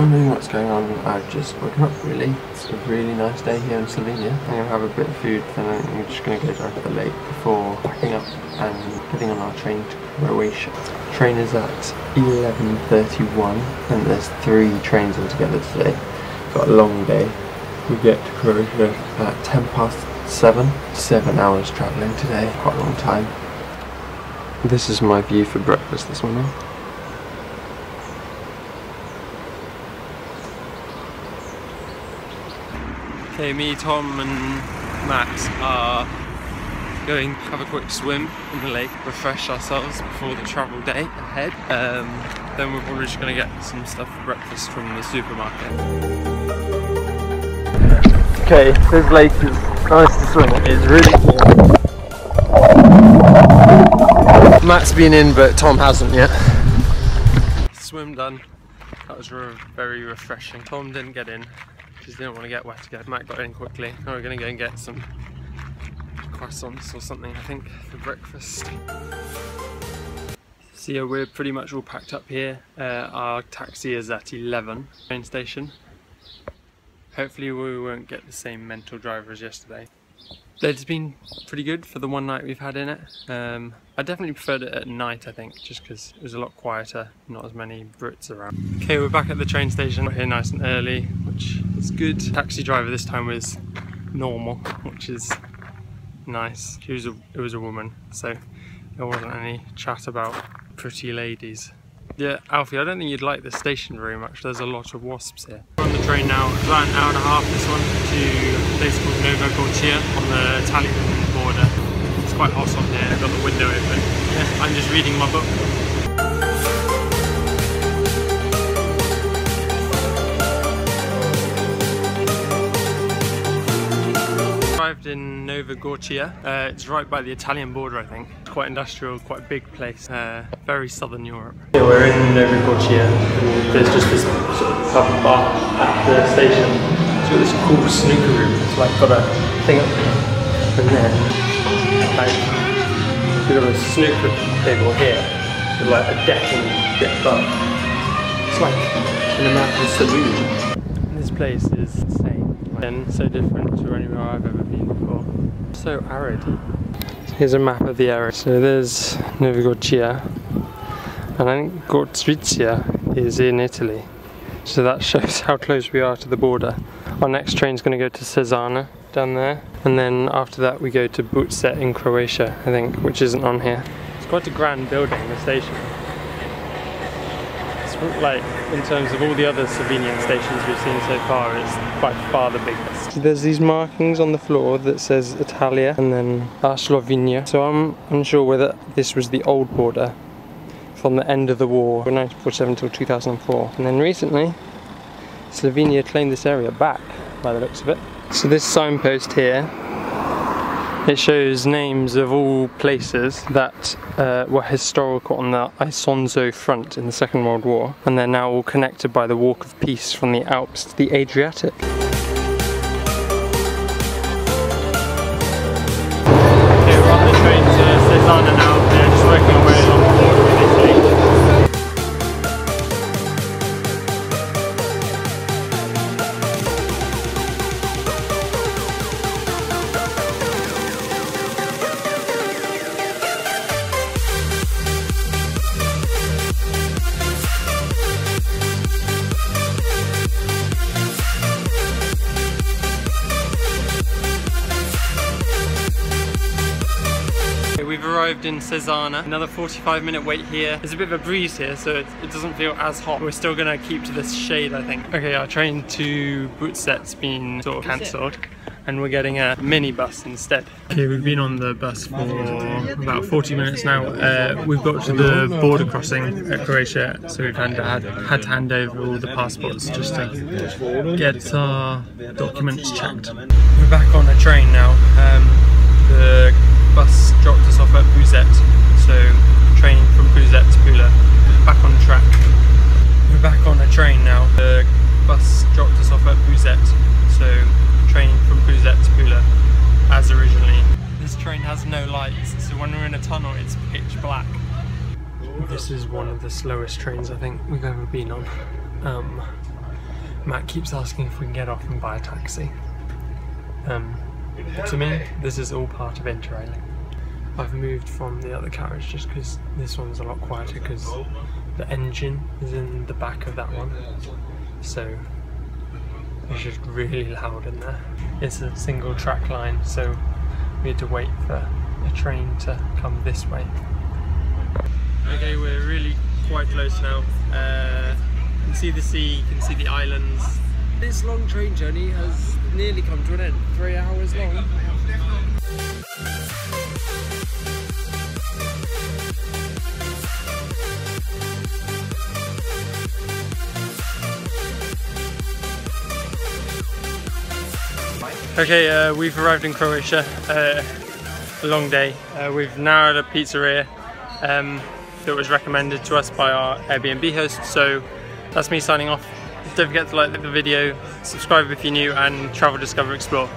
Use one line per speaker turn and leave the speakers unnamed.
wondering what's going on, I've just woken up really. It's a really nice day here in Slovenia. I'm going to have a bit of food, then I'm just going to go down to the lake before packing up and getting on our train to Croatia. Train is at 11.31 and there's three trains altogether today. Got a long day. We get to Croatia at 10 past 7. 7 hours travelling today, quite a long time. This is my view for breakfast this morning. Okay, me, Tom and Max are going to have a quick swim in the lake, refresh ourselves before the travel day ahead. Um, then we're probably just going to get some stuff for breakfast from the supermarket. Okay, this lake is nice to swim in. It's really cool. Matt's been in, but Tom hasn't yet. Swim done. That was re very refreshing. Tom didn't get in because didn't want to get wet again. Matt got in quickly. Now we're going to go and get some croissants or something, I think, for breakfast. So yeah, we're pretty much all packed up here. Uh, our taxi is at 11 train station. Hopefully we won't get the same mental driver as yesterday. It's been pretty good for the one night we've had in it. Um, I definitely preferred it at night, I think, just because it was a lot quieter, not as many Brits around. Okay, we're back at the train station. We're here nice and early, which is good. Taxi driver this time was normal, which is nice. She was a, it was a woman, so there wasn't any chat about pretty ladies. Yeah, Alfie, I don't think you'd like the station very much. There's a lot of wasps here. We're on the train now. It's about an hour and a half, this one, to a place called Nova Gorica on the Italian border. It's quite hot on here. I've got the window open. Yeah, I'm just reading my book. In Nova Gorica. Uh, it's right by the Italian border, I think. It's quite industrial, quite a big place. Uh, very southern Europe. Yeah, we're in Nova Gorica. There's just this sort of pub bar at the station. It's got this cool snooker room. It's like got a thing up here. And then, like, we've got a snooker table here with like a deck and bit bar. It's like an American saloon. This place is insane so different to anywhere I've ever been before. So arid. Here's a map of the area. So there's Nova Gorica, and I think Gorizia is in Italy. So that shows how close we are to the border. Our next train is going to go to Sežana down there, and then after that we go to Buzet in Croatia, I think, which isn't on here. It's quite a grand building, the station like in terms of all the other Slovenian stations we've seen so far, it's by far the biggest. There's these markings on the floor that says Italia and then uh, Slovenia. So I'm unsure whether this was the old border from the end of the war, from 1947 till 2004. And then recently, Slovenia claimed this area back, by the looks of it. So this signpost here it shows names of all places that uh, were historical on the Isonzo front in the Second World War, and they're now all connected by the Walk of Peace from the Alps to the Adriatic. Arrived in Sežana, another 45 minute wait here. There's a bit of a breeze here, so it, it doesn't feel as hot. We're still gonna keep to this shade, I think. Okay, our train to Buzet's been sort of cancelled and we're getting a minibus instead. Okay, we've been on the bus for about 40 minutes now. Uh, we've got to the border crossing at Croatia, so we've had to, had, had to hand over all the passports just to get our documents checked. We're back on a train now. Um, the bus dropped us off at Buzet, so training from Buzet to Pula, back on track. We're back on a train now. The bus dropped us off at Buzet, so training from Buzet to Pula, as originally. This train has no lights, so when we're in a tunnel it's pitch black. This is one of the slowest trains I think we've ever been on. Um, Matt keeps asking if we can get off and buy a taxi. Um, to me, this is all part of interrailing. I've moved from the other carriage just because this one's a lot quieter because the engine is in the back of that one. So it's just really loud in there. It's a single track line, so we had to wait for a train to come this way. Okay, we're really quite close now. Uh, you can see the sea, you can see the islands.
This long train journey has nearly come to an end. Three hours long.
Okay, uh, we've arrived in Croatia. Uh, a long day. Uh, we've now at a pizzeria um, that was recommended to us by our Airbnb host. So that's me signing off. Don't forget to like the video, subscribe if you're new, and travel, discover, explore.